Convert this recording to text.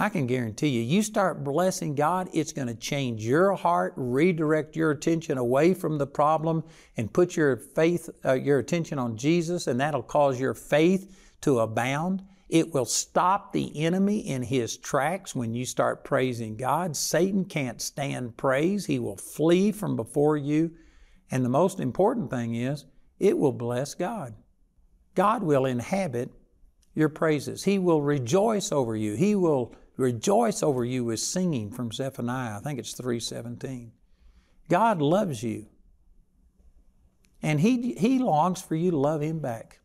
I can guarantee you, you start blessing God, it's going to change your heart, redirect your attention away from the problem, and put your faith, uh, your attention on Jesus, and that'll cause your faith to abound. It will stop the enemy in his tracks when you start praising God. Satan can't stand praise. He will flee from before you. And the most important thing is, it will bless God. God will inhabit your praises. He will rejoice over you. He will rejoice over you with singing from Zephaniah. I think it's 317. God loves you. And he, he longs for you to love Him back.